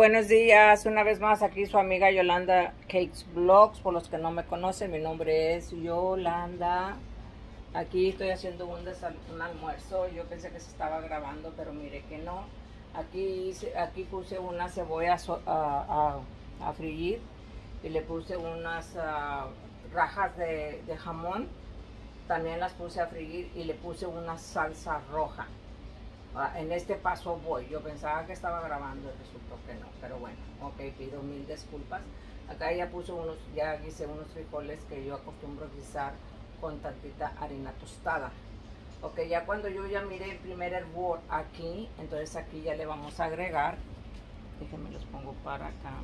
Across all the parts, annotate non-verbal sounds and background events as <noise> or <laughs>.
Buenos días, una vez más aquí su amiga Yolanda Cakes Vlogs. Por los que no me conocen, mi nombre es Yolanda. Aquí estoy haciendo un, almuerzo. Yo pensé que se estaba grabando, pero mire que no. Aquí, aquí puse unas cebollas a, a, freír y le puse unas ah, rajas de, de jamón. También las puse a freír y le puse una salsa roja. Ah, en este paso voy. Yo pensaba que estaba grabando y resultó que no. Pero bueno, ok, pido mil disculpas. Acá ya puse unos, ya hice unos frijoles que yo acostumbro guisar con tantita harina tostada. Ok, ya cuando yo ya miré el primer hervor aquí, entonces aquí ya le vamos a agregar. Déjenme los pongo para acá.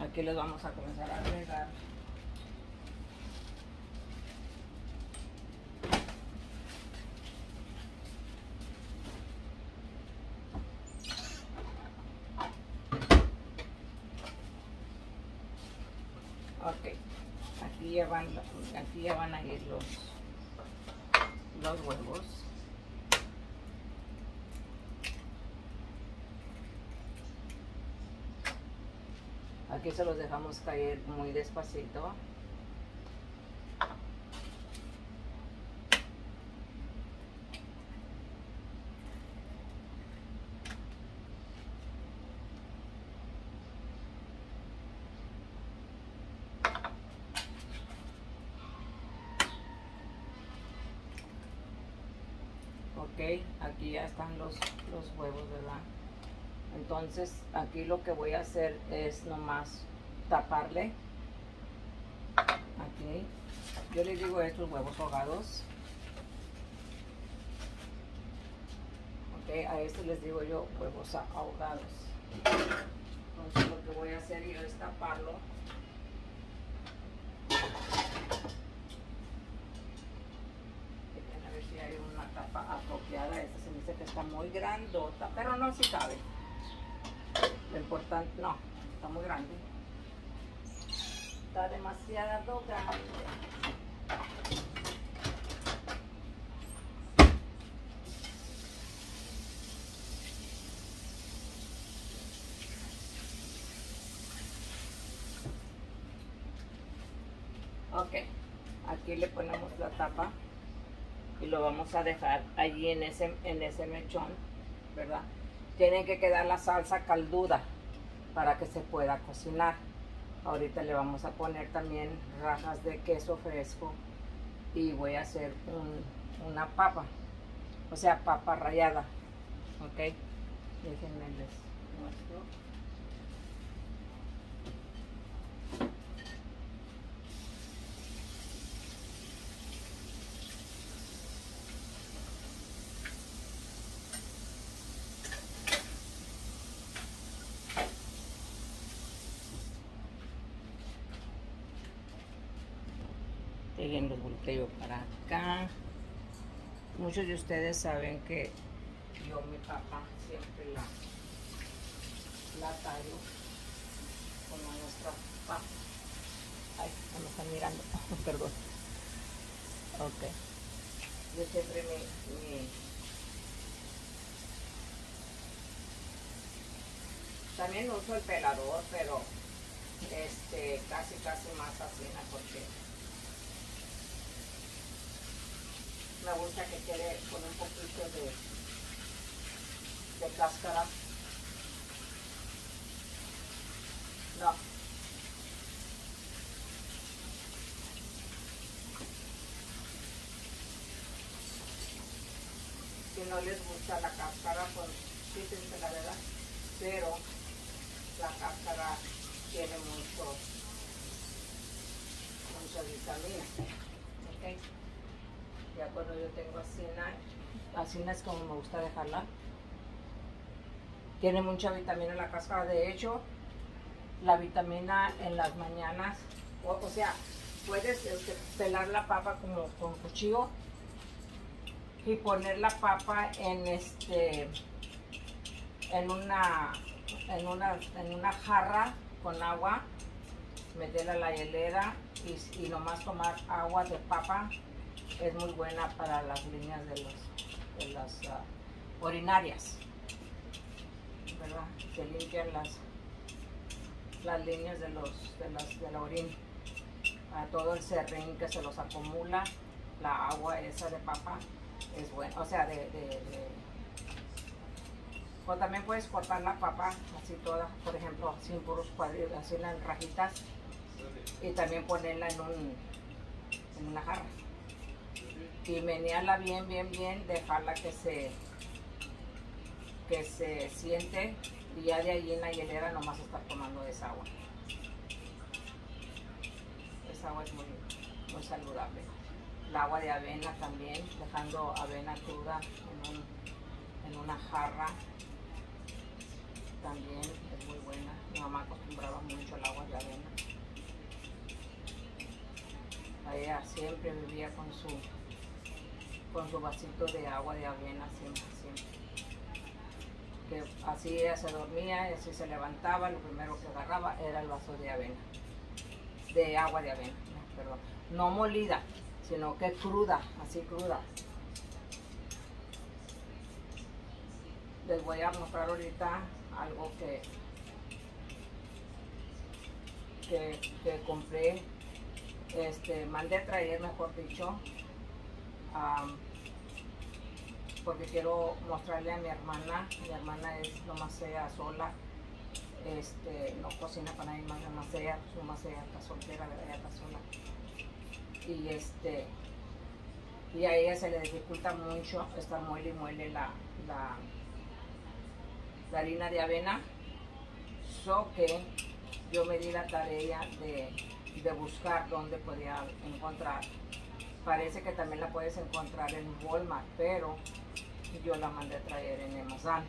Aquí les vamos a comenzar a agregar Ok, aquí ya van, van a ir los, los huevos. Aquí se los dejamos caer muy despacito. ok ya están los, los huevos verdad entonces aquí lo que voy a hacer es nomás taparle. Aquí. Yo le digo estos huevos ahogados. Ok a estos les digo yo huevos ahogados. Entonces lo que voy a hacer yo es taparlo esta se me que está muy grandota, pero no si cabe. Lo importante, no, está muy grande. Está demasiado grande. Ok, aquí le ponemos la tapa y lo vamos a dejar allí en ese, en ese mechón, ¿verdad? Tiene que quedar la salsa calduda para que se pueda cocinar. Ahorita le vamos a poner también rajas de queso fresco y voy a hacer una papa, o sea, papa rallada, ¿ok? Déjenme les muestro. Bien, los volteo para acá. Muchos de ustedes saben que yo, mi papá, siempre la, la tallo como nuestra papa. Ay, no me están mirando, <laughs> perdón. Ok. Yo siempre me, me también uso el pelador, pero este casi casi más así, porque me gusta que quede con un poquito de, de cáscara. No. Si no les gusta la cáscara, pues quítense la verdad. Pero la cáscara tiene mucho, mucha vitamina. ¿okay? Ya cuando yo tengo así es como me gusta dejarla. Tiene mucha vitamina en la cáscara de hecho la vitamina en las mañanas o, sea puedes este, pelar la papa como con cuchillo y poner la papa en este en una en una en una jarra con agua meterla a la hielera y nomás tomar agua de papa es muy buena para las líneas de, los, las uh, urinarias. ¿verdad? Se limpian las, las líneas de los de las de la orina a todo el serrín que se los acumula la agua esa de papa es buena o sea de, de, de o también puedes cortar la papa así toda, por ejemplo, sin puros cuadritos, así en rajitas. Y también ponerla en, un, en una jarra. Y menearla bien, bien, bien, dejarla que se, que se siente. Y ya de ahí en la hielera nomás estar tomando esa agua. Esa agua es muy, muy saludable. El agua de avena también, dejando avena cruda en, un, en una jarra también es muy buena. Mi mamá acostumbraba mucho el agua de avena. Ella siempre vivía con su con su vasito de agua de avena siempre, siempre. Que así ella se dormía y así se levantaba, lo primero que agarraba era el vaso de avena. De agua de avena, perdón. No molida, sino que cruda, así cruda. Les voy a mostrar ahorita algo que, que, que compré, este, mandé a traer, mejor dicho, porque quiero mostrarle a mi hermana, mi hermana es nomás ella sola, este, no cocina para nadie más, nomás ella, nomás ella está soltera, ella está sola. Y este, y a ella se le dificulta mucho estar muele y muele la, la la harina de avena. So que yo me di la tarea de, de buscar dónde podía encontrar. Parece que también la puedes encontrar en Walmart, pero yo la mandé a traer en Amazon.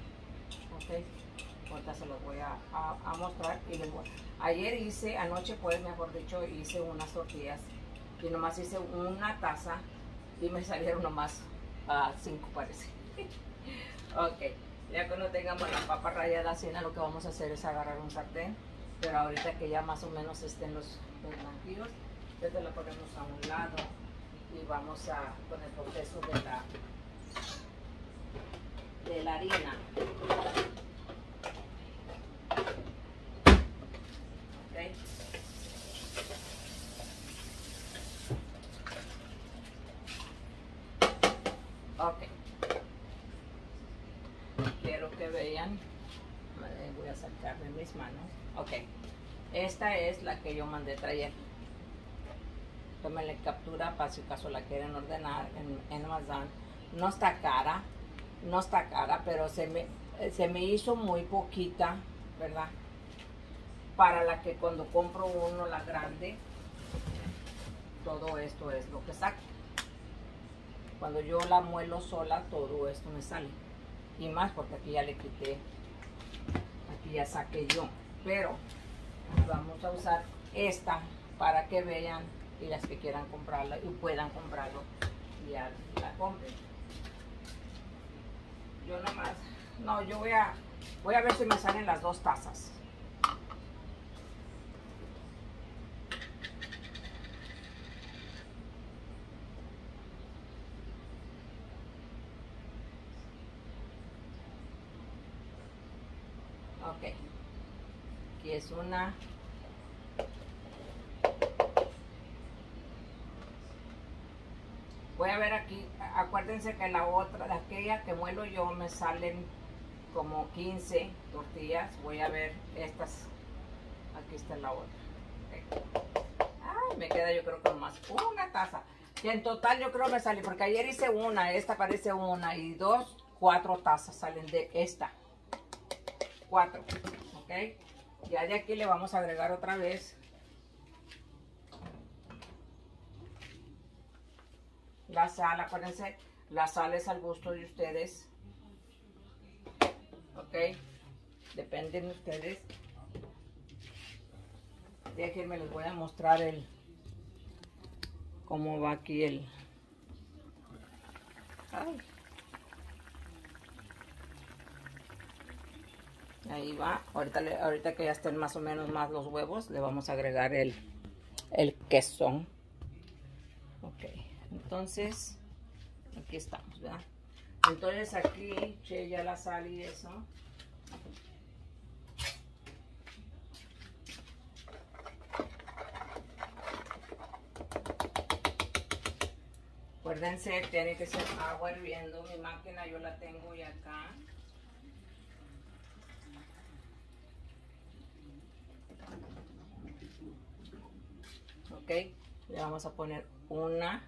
Ok, ahorita se los voy a, a, mostrar. Y les voy. Ayer hice, anoche pues mejor dicho, hice unas tortillas y nomás hice una taza y me salieron nomás a cinco parece. <laughs> ok. Ya cuando tengamos la papa rallada así, lo que vamos a hacer es agarrar un sartén. Pero ahorita que ya más o menos estén los, los blanquillos, desde la ponemos a un lado y vamos a con el proceso de la de la harina. Okay. Okay. vean, voy a sacar de mis manos. Ok, esta es la que yo mandé traer. Tómenle captura para si acaso la quieren ordenar en, en Amazon. No está cara, no está cara, pero se me, se me hizo muy poquita, ¿verdad? Para la que cuando compro uno, la grande, todo esto es lo que saca. Cuando yo la muelo sola, todo esto me sale y más porque aquí ya le quité aquí ya saqué yo pero vamos a usar esta para que vean y las que quieran comprarla y puedan comprarlo ya la compren. Yo nomás no yo voy a voy a ver si me salen las dos tazas. Es una voy a ver aquí acuérdense que la otra de aquella que muelo yo me salen como 15 tortillas voy a ver estas. Aquí está la otra. Ay, me queda yo creo que más una taza. Y en total yo creo me sale porque ayer hice una esta parece una y dos cuatro tazas salen de esta. Cuatro ok ya de aquí le vamos a agregar otra vez la sal, acuérdense, la sal es al gusto de ustedes. Ok, dependen de ustedes. Déjenme, les voy a mostrar el cómo va aquí el... Ahí va. Ahorita, ahorita que ya estén más o menos más los huevos, le vamos a agregar el, el queso. Ok, entonces, aquí estamos, ¿verdad? Entonces aquí eché ya la sal y eso. Acuérdense, tiene que ser agua hirviendo. Mi máquina yo la tengo ya acá. Ok, le vamos a poner una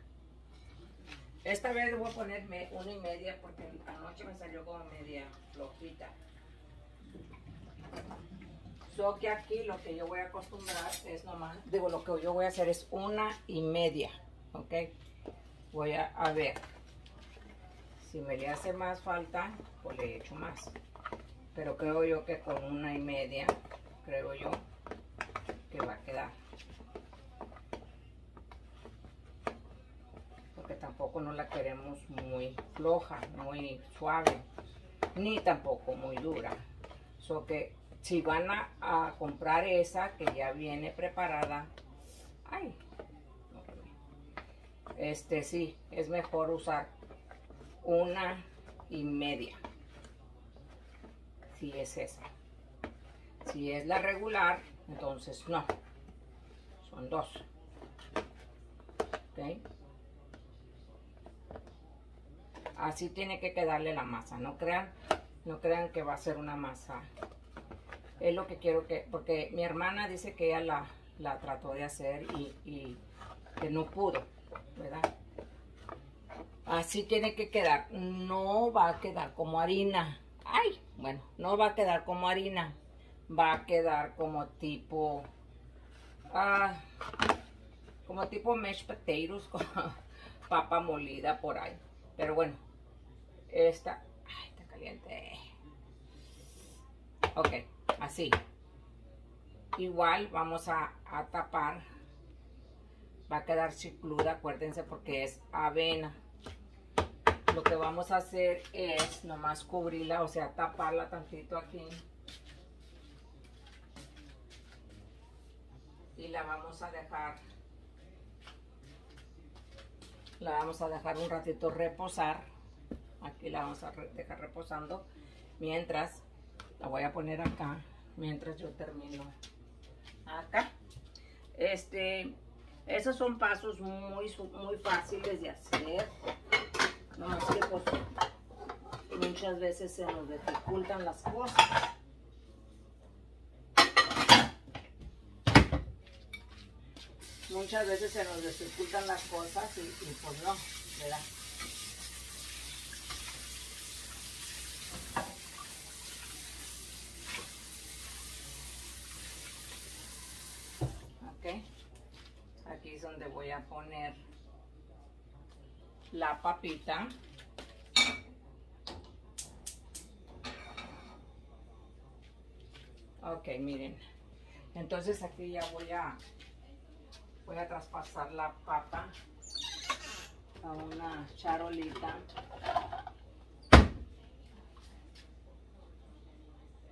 esta vez voy a ponerme una y media porque anoche me salió como media flojita. So que aquí lo que yo voy a acostumbrar es nomás, digo, lo que yo voy a hacer es una y media, ¿ok? Voy a, a ver. Si me le hace más falta, pues le echo más. Pero creo yo que con una y media, creo yo, que va a quedar. Porque tampoco no la queremos muy floja, muy suave, ni tampoco muy dura. So que si van a, comprar esa que ya viene preparada, ay, este sí, es mejor usar una y media. Si es esa. Si es la regular, entonces no. Son dos. Así tiene que quedarle la masa. No crean, no crean que va a ser una masa. Es lo que quiero que, porque mi hermana dice que ella la, trató de hacer y, y que no pudo. ¿verdad? Así tiene que quedar. No va a quedar como harina. Ay, bueno, no va a quedar como harina. Va a quedar como tipo... Ah, como tipo mashed potatoes <laughs> con papa molida por ahí. Pero bueno, esta... Ay, está caliente. Ok, así. Igual vamos a, a tapar va a quedar chicluda, acuérdense porque es avena. Lo que vamos a hacer es nomás cubrirla, o sea, taparla tantito aquí. Y la vamos a dejar, la vamos a dejar un ratito reposar. Aquí la vamos a dejar reposando. Mientras, la voy a poner acá, mientras yo termino acá. Este, esos son pasos muy, muy fáciles de hacer. No que pues, muchas veces se nos dificultan las cosas. Muchas veces se nos dificultan las cosas y, y pues no, ¿verdad? donde voy a poner la papita. Ok, miren. Entonces aquí ya voy a voy a traspasar la papa a una charolita.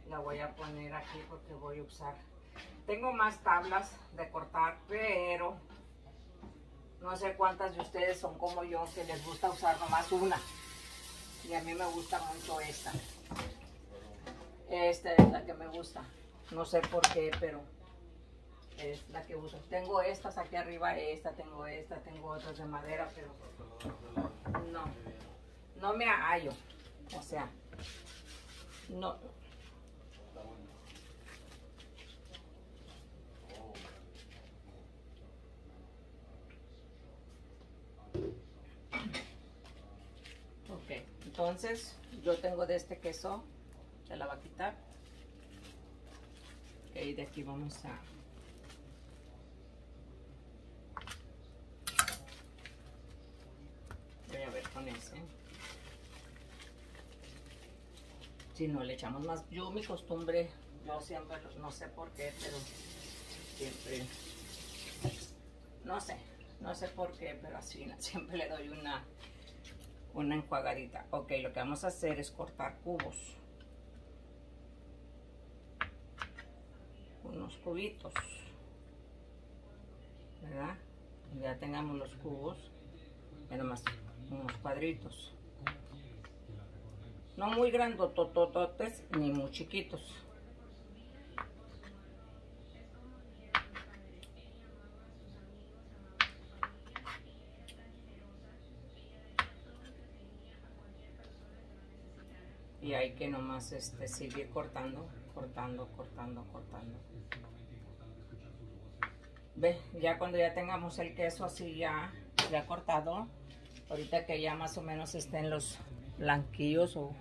La voy a poner aquí porque voy a usar. Tengo más tablas de cortar, pero no sé cuántas de ustedes son como yo que les gusta usar nomás una. Y a mí me gusta mucho esta. Esta es la que me gusta. No sé por qué, pero es la que uso. Tengo estas aquí arriba, esta, tengo esta, tengo otras de madera, pero no, no me hallo. O sea, no, Entonces, yo tengo de este queso, se la va a quitar. Y de aquí vamos a... Voy a ver con ese. Si no le echamos más, yo mi costumbre, yo siempre, no sé por qué, pero siempre, no sé, no sé por qué, pero así <laughs> siempre le doy una una enjuagadita. Ok, lo que vamos a hacer es cortar cubos. Unos cubitos. ¿Verdad? Ya tengamos los cubos. Y nomás unos cuadritos. No muy grandotototes ni muy chiquitos. y hay que nomás este, seguir cortando, cortando, cortando, cortando. Ve, ya cuando ya tengamos el queso así ya, ya cortado, ahorita que ya más o menos estén los blanquillos o,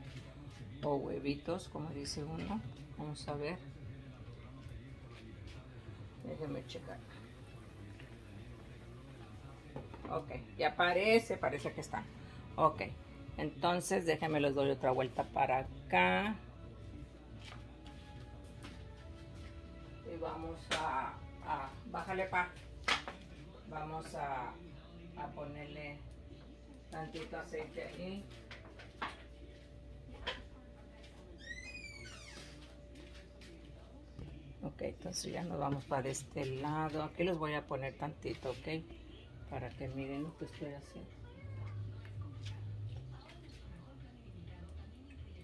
huevitos, como dice uno, vamos a ver. Déjenme checar. Ok, ya parece, parece que están. Ok, entonces déjenme les doy otra vuelta para acá. Y vamos a, a bájale pa. Vamos a ponerle tantito aceite ahí. Ok, entonces ya nos vamos para este lado. Aquí les voy a poner tantito, ok, para que miren lo que estoy haciendo.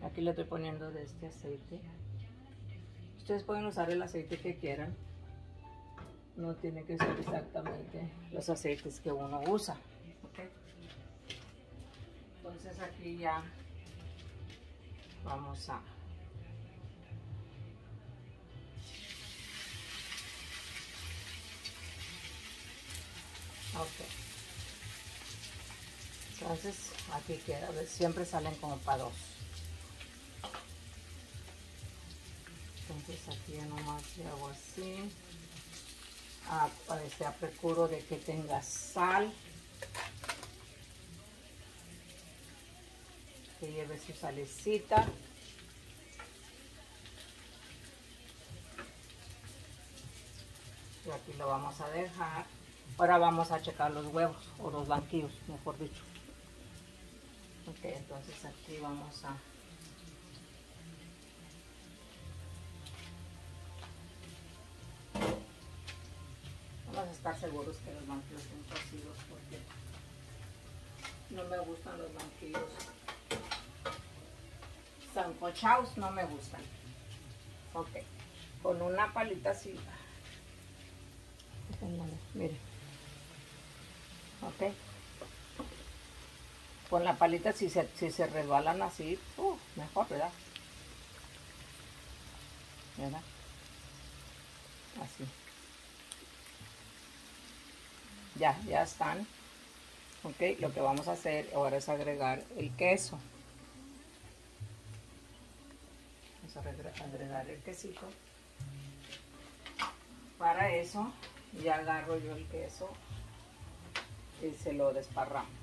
Aquí le estoy poniendo de este aceite. Ustedes pueden usar el aceite que quieran. No tiene que ser exactamente los aceites que uno usa. Entonces aquí ya vamos a Ok. Entonces aquí queda, siempre salen como para dos. Entonces aquí ya nomás le hago así. Ah, este, procuro de que tenga sal. Que lleve su salecita. Y aquí lo vamos a dejar. Ahora vamos a checar los huevos o los blanquillos, mejor dicho. Ok, entonces aquí vamos a... Vamos a estar seguros que los blanquillos estén cocidos porque no me gustan los blanquillos. Sancochados no me gustan. Ok, con una palita así. Miren ok. Con la palita si se, si se resbalan así uh, mejor verdad verdad así. Ya ya están. Ok lo que vamos a hacer ahora es agregar el queso vamos a agregar el quesito para eso ya agarro yo el queso y se lo desparramos.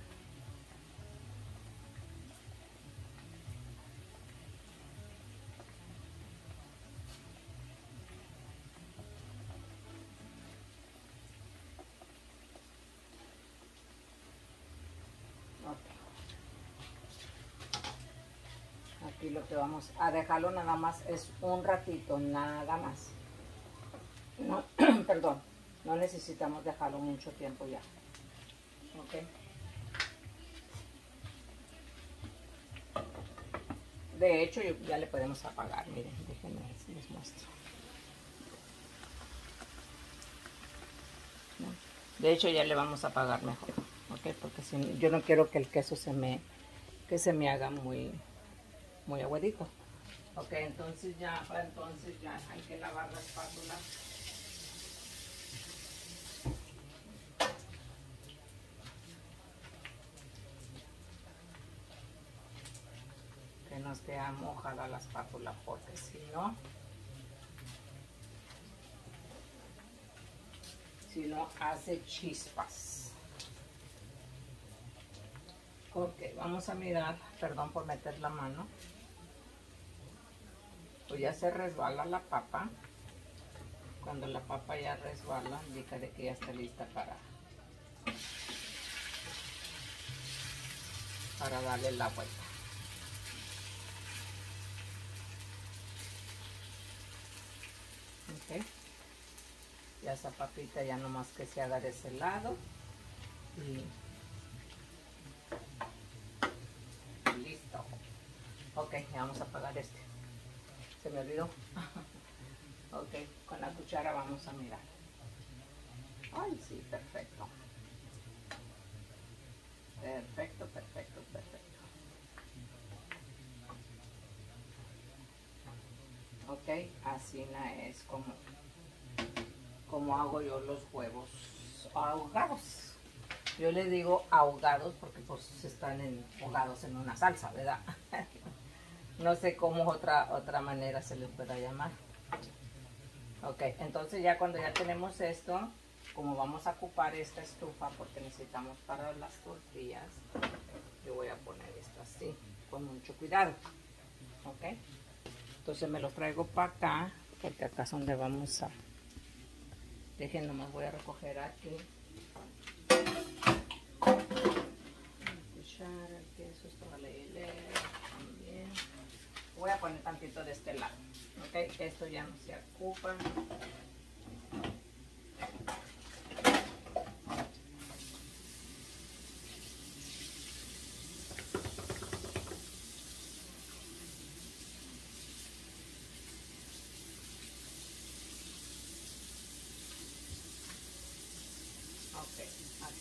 Aquí lo que vamos a dejarlo nada más es un ratito, nada más. No, <clears throat> perdón, no necesitamos dejarlo mucho tiempo ya. De hecho, ya le podemos apagar. Miren, déjenme les muestro. De hecho, ya le vamos a apagar mejor. ¿Ok? Porque si, yo no quiero que el queso se me, que se me haga muy, muy aguadito. Ok, entonces ya, entonces ya hay que lavar la espátula. no esté mojada la espátula porque si no si no hace chispas ok vamos a mirar perdón por meter la mano ya se resbala la papa cuando la papa ya resbala indica de que ya está lista para para darle la vuelta. Ya esa papita ya nomás que se haga de ese lado y listo. Ok ya vamos a apagar este se me olvidó. <laughs> Con la cuchara vamos a mirar. Ay sí perfecto. Perfecto perfecto perfecto. Ok así es como como hago yo los huevos ahogados. Yo le digo ahogados porque pues están en, ahogados en una salsa verdad <laughs> no sé cómo otra otra manera se les pueda llamar. Ok entonces ya cuando ya tenemos esto como vamos a ocupar esta estufa porque necesitamos para las tortillas yo voy a poner esto así con mucho cuidado. Ok entonces me los traigo para acá porque acá es donde vamos a dejen nomás voy a recoger aquí. Cuchara queso voy a poner tantito de este lado ok esto ya no se ocupa.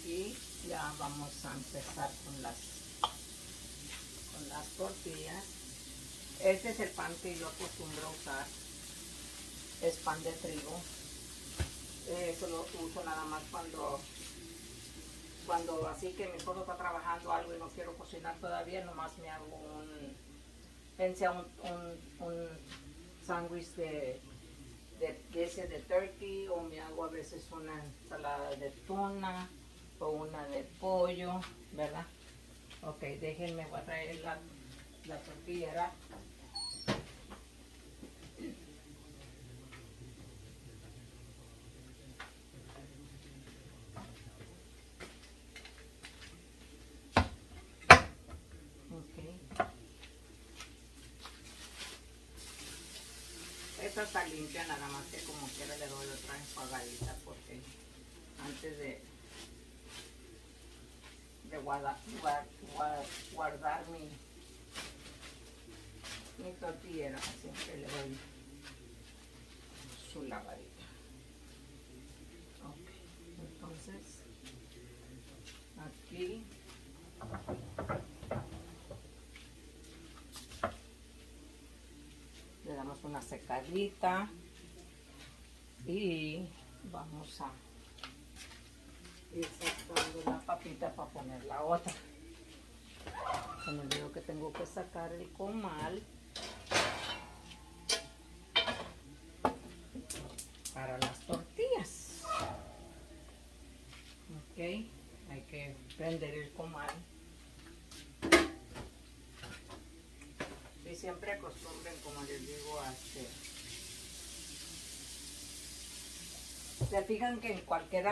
Aquí ya vamos a empezar con las con las tortillas este es el pan que yo acostumbro a usar es pan de trigo eso lo uso nada más cuando cuando así que mi esposo está trabajando algo y no quiero cocinar todavía nomás me hago un pensé un, un, un sándwich de de, ese de turkey o me hago a veces una ensalada de tuna o una de pollo, ¿verdad? Ok, déjenme voy a traer la, la tortillera. Esta está limpia, nada más que como quiera le doy otra enjuagadita porque antes de, de guardar, guardar, mi, mi tortillera siempre le doy su lavadita. Entonces aquí le damos una secadita y vamos a ir sacando la papita para poner la otra. Se me olvidó que tengo que sacar el comal para las tortillas. Ok hay que prender el comal siempre acostumbren, como les digo, a hacer. Se fijan que en cualquier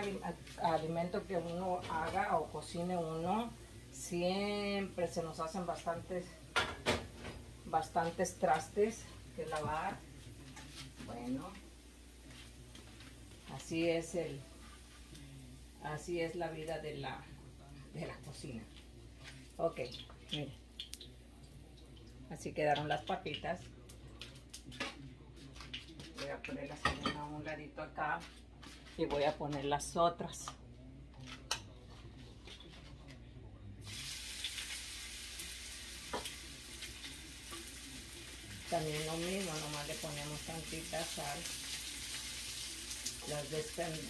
alimento que uno haga o cocine uno, siempre se nos hacen bastantes, bastantes trastes que lavar. Bueno, así es el, así es la vida de la, de la cocina. Ok, miren. Así quedaron las papitas. Voy a ponerlas a un ladito acá y voy a poner las otras. También lo mismo, nomás le ponemos tantita sal. Las destendemos,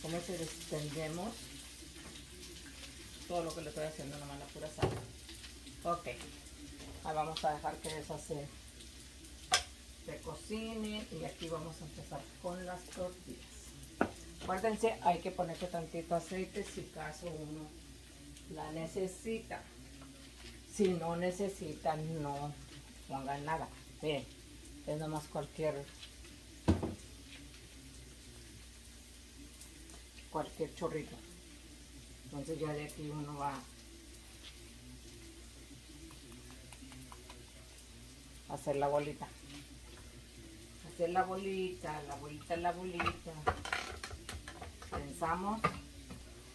¿cómo se destendemos? Todo lo que le estoy haciendo, nomás la pura sal. Ok. Ahí vamos a dejar que eso se cocine y aquí vamos a empezar con las tortillas. Acuérdense, hay que ponerle tantito aceite si caso uno la necesita. Si no necesitan, no pongan nada. Bien, es nomás cualquier cualquier chorrito. Entonces ya de aquí uno va hacer la bolita. Hacer la bolita, la bolita, la bolita. Pensamos.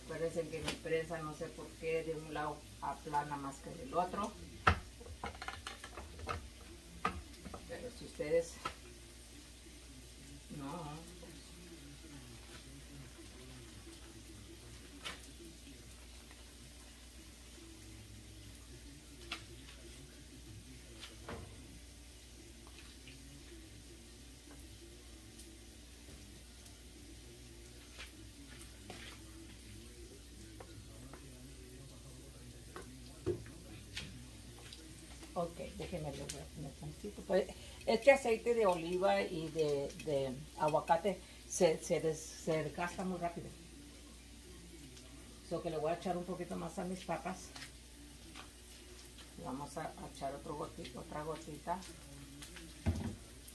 Acuérdense que mi prensa no sé por qué de un lado aplana más que del otro. Pero si ustedes no, Ok, a poner tantito. Pues, este aceite de oliva y de, de aguacate se, se, des- se desgasta muy rápido. So que le voy a echar un poquito más a mis papas. Vamos a, a echar otro goti- otra gotita.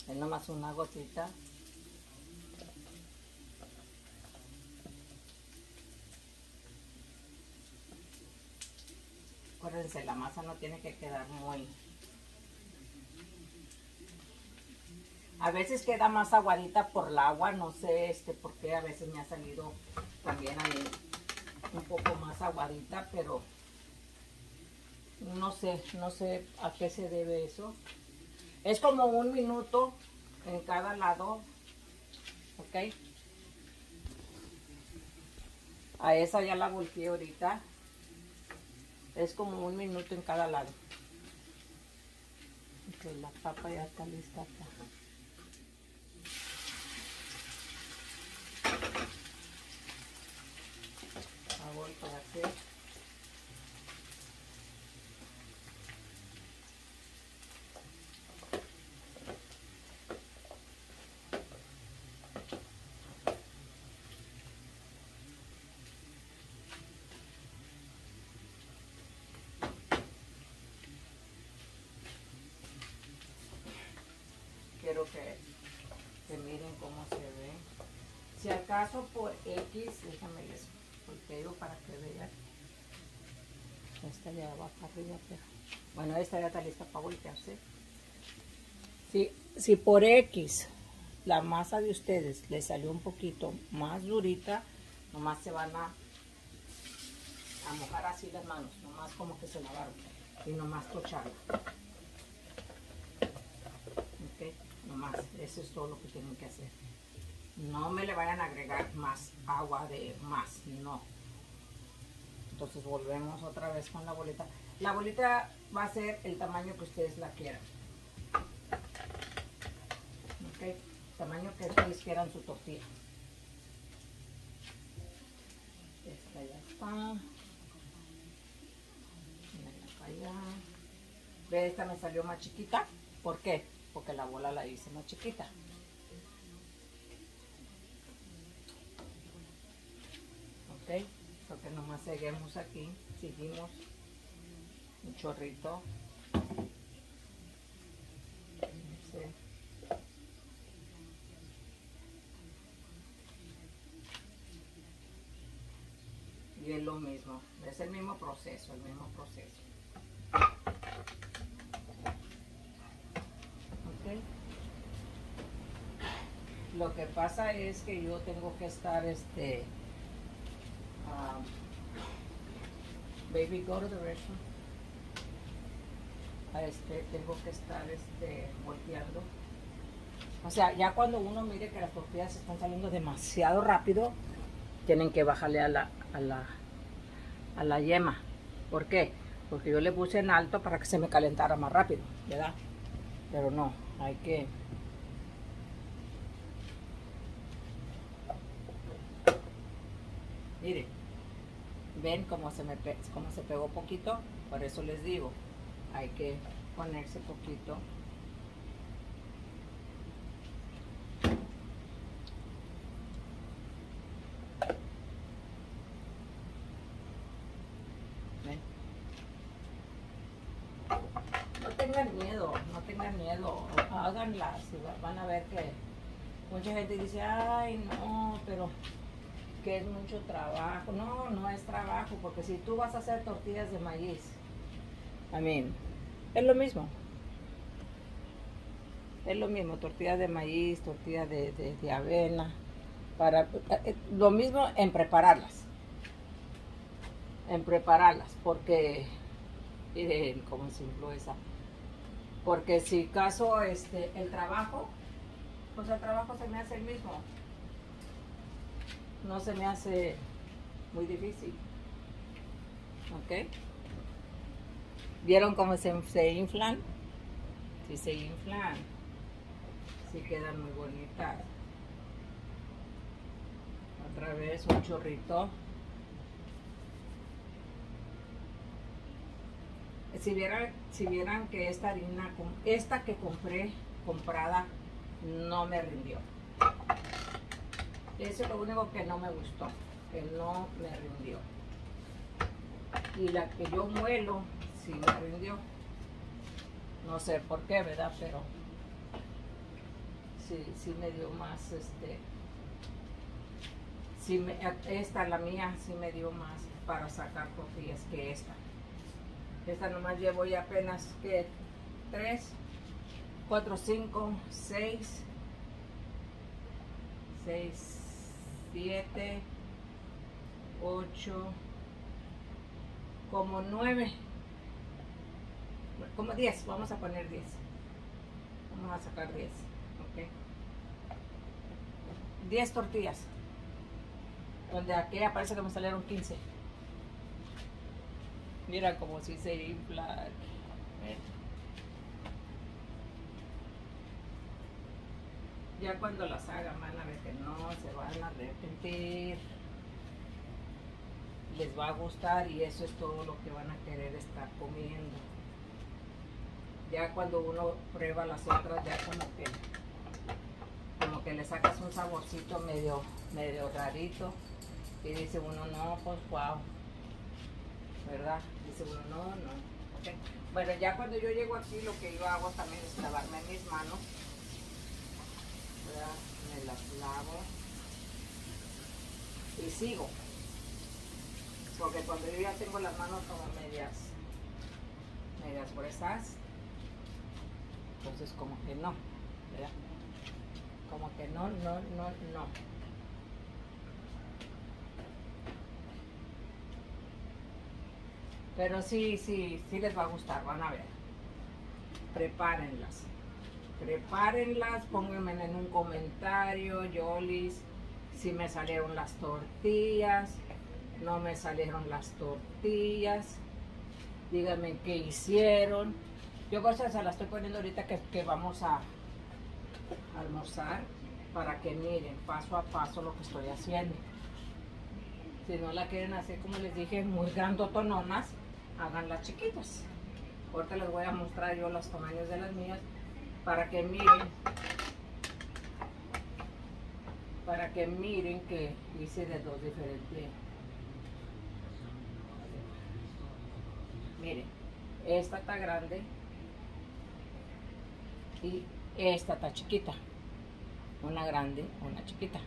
Es nomás una gotita. Acuérdense, la masa no tiene que quedar muy... A veces queda más aguadita por el agua, no sé este por qué, a veces me ha salido también a mí un poco más aguadita, pero no sé, no sé a qué se debe eso. Es como un minuto en cada lado, ¿ok? A esa ya la volteé ahorita. Es como un minuto en cada lado. La papa ya está lista acá. La voy a hacer. Quiero que, que miren cómo se ve. Si acaso por X, déjame les volteo para que vean. Esta ya va para arriba. Bueno, esta ya está lista para voltearse. Si, si por X la masa de ustedes les salió un poquito más durita, nomás se van a, a mojar así las manos, nomás como que se lavaron y nomás tocharla. Nomás, eso es todo lo que tienen que hacer. No me le vayan a agregar más agua de más, no. Entonces volvemos otra vez con la bolita. La bolita va a ser el tamaño que ustedes la quieran. Ok, tamaño que ustedes quieran su tortilla. Esta ya está. Esta me salió más chiquita. ¿Por qué? Porque la bola la hice más chiquita. Ok, lo que nomás seguimos aquí, seguimos un chorrito. Y es lo mismo, es el mismo proceso, el mismo proceso. Ok. Lo que pasa es que yo tengo que estar este um, baby go to the restroom. A este tengo que estar este volteando. O sea, ya cuando uno mire que las tortillas están saliendo demasiado rápido, tienen que bajarle a la, a la, a la yema. ¿Por qué? Porque yo le puse en alto para que se me calentara más rápido, ¿verdad? Pero no, hay que... Mire, ven cómo se me cómo se pegó poquito, por eso les digo, hay que ponerse poquito. No tengan miedo, no tengan miedo, háganlas van a ver que mucha gente dice, ay no, pero que es mucho trabajo. No, no es trabajo, porque si tú vas a hacer tortillas de maíz, I mean, es lo mismo. Es lo mismo, tortilla de maíz, tortilla de, de- avena, para eh, lo mismo en prepararlas. En prepararlas, porque miren cómo se influencia. Porque si caso este el trabajo, pues el trabajo se me hace el mismo no se me hace muy difícil. ¿Ok? ¿Vieron cómo se, se inflan? Si se inflan, si quedan muy bonitas. Otra vez un chorrito. si vieran, si vieran que esta harina, esta que compré, comprada, no me rindió. Eso es lo único que no me gustó, que no me rindió. Y la que yo muelo, sí me rindió. No sé por qué, ¿verdad? Pero sí, sí me dio más, este, sí esta, la mía, sí me dio más para sacar tortillas que esta. Esta nomás llevo ya apenas que 3, 4, 5, 6, 6, 7, 8, como 9, como 10, vamos a poner 10. Vamos a sacar 10, ok. 10 tortillas. Donde aquí aparece que me salieron 15. Mira como si se infla. Ya cuando las hagan van a ver que no se van a arrepentir. Les va a gustar y eso es todo lo que van a querer estar comiendo. Ya cuando uno prueba las otras, ya como que como que le sacas un saborcito medio, medio rarito y dice uno, no, pues wow, ¿verdad? Dice uno, no, no. Bueno, ya cuando yo llego aquí, lo que yo hago también es lavarme mis manos. Me las lavo y sigo. Porque cuando yo ya tengo las manos como medias, medias gruesas, entonces como que no. Como que no, no, no, no. Pero sí, sí, sí les va a gustar, van a ver. Prepárenlas. Prepárenlas, pónganme en un comentario, Yolis, si me salieron las tortillas, no me salieron las tortillas. Díganme qué hicieron. Yo cosas se las estoy poniendo ahorita que, que vamos a almorzar para que miren paso a paso lo que estoy haciendo. Si no la quieren hacer, como les dije, muy grandotononas, hagan las chiquitas. Ahorita les voy a mostrar yo los tamaños de las mías para que miren para que miren que hice de dos diferentes. Miren, esta está grande y esta está chiquita. Una grande, una chiquita.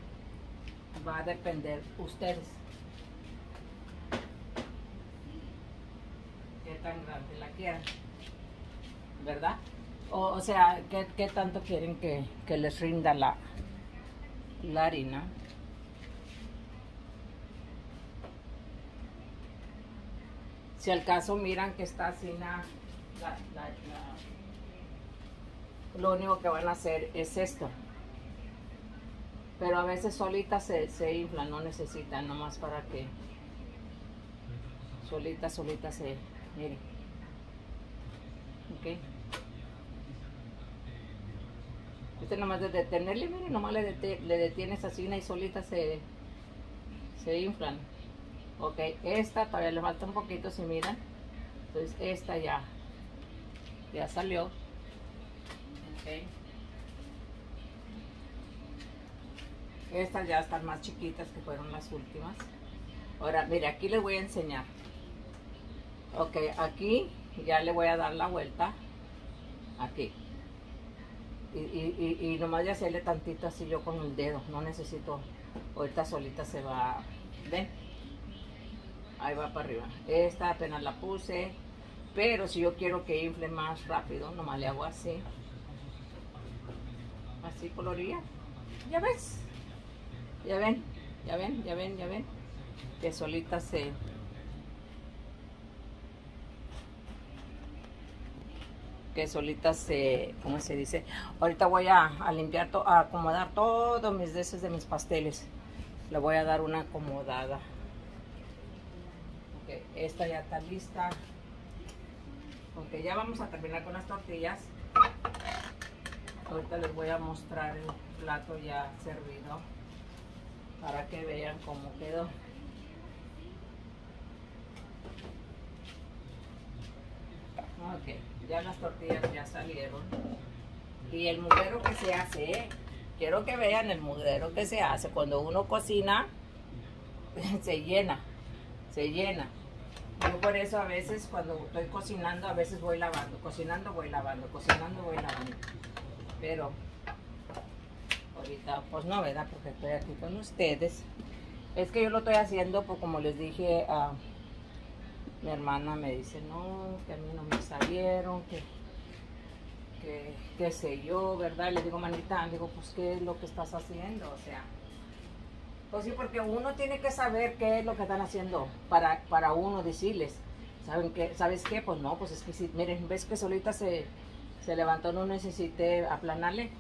Va a depender ustedes. tan grande la quieran. ¿Verdad? O, sea, ¿qué, tanto quieren que, les rinda la, la harina? Si al caso miran que está así, la, lo único que van a hacer es esto. Pero a veces solita se, se inflan, no necesitan nomás para que solita, solita se, Miren. Ok. Este nomás de detenerle, miren, nomás le, detienes así y solita se, se inflan. Ok, esta todavía le falta un poquito, si miran. Entonces esta ya, ya salió. Ok. Estas ya están más chiquitas que fueron las últimas. Ahora, mire, aquí les voy a enseñar. Ok, aquí ya le voy a dar la vuelta. Aquí. Y, y, y, nomás de hacerle tantito así yo con el dedo. No necesito. Ahorita solita se va. ¿Ven? Ahí va para arriba. Esta apenas la puse. Pero si yo quiero que infle más rápido, nomás le hago así. Así coloría. ¿Ya ves? ¿Ya ven? ¿Ya ven? ¿Ya ven? ¿Ya ven? Que solita se, que solita se, ¿cómo se dice? Ahorita voy a, limpiar, a acomodar todos mis deses de mis pasteles. Le voy a dar una acomodada. esta ya está lista. Ok, ya vamos a terminar con las tortillas. Ahorita les voy a mostrar el plato ya servido para que vean cómo quedó. Ok, ya las tortillas ya salieron. Y el mudero que se hace, ¿eh? quiero que vean el mudero que se hace. Cuando uno cocina, <laughs> se llena, se llena. Yo por eso a veces cuando estoy cocinando, a veces voy lavando, cocinando voy lavando, cocinando voy lavando. Pero ahorita pues no, ¿verdad? Porque estoy aquí con ustedes. Es que yo lo estoy haciendo, pues como les dije a mi hermana, me dice, no, que a mí no me salieron, que, que, qué sé yo, ¿verdad? Le digo, manita, digo, pues qué es lo que estás haciendo, o sea. Pues sí, porque uno tiene que saber qué es lo que están haciendo para, para uno decirles. ¿Saben qué? ¿Sabes qué? Pues no, pues es que si, miren, ves que solita se, se levantó, no necesité aplanarle.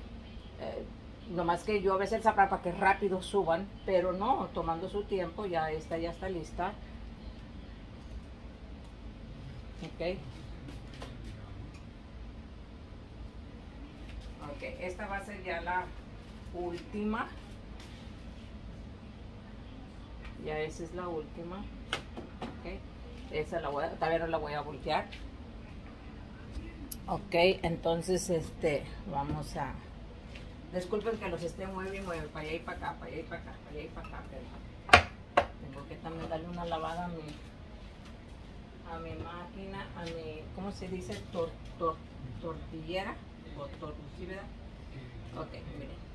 Eh, Nomás que yo a veces sacar para que rápido suban, pero no, tomando su tiempo, ya esta ya está lista. Ok. Ok, esta va a ser ya la última. Ya esa es la última. Ok. Esa la voy a, todavía no la voy a voltear. Ok, entonces este, vamos a Disculpen que los esté mueviendo y mueve para allá y para acá, para allá y para acá, para allá y para acá. Tengo que también darle una lavada a mi, a mi máquina, a mi, ¿cómo se dice? Tor, tor, tortillera. O tor, ¿sí, verdad? Ok, miren.